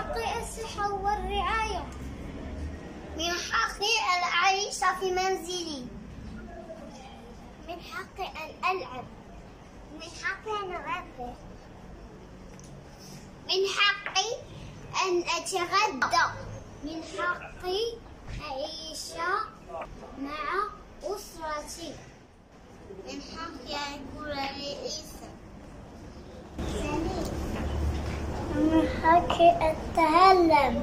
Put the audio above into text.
حقي الصحة والرعاية. من حقي العيش في منزلي. من حقي أن ألعب من حقي أن أعبر من حقي أن أتغدى. من حقي أعيش مع أسرتي من حقي أن أكون رئيسا حقي أتعلم.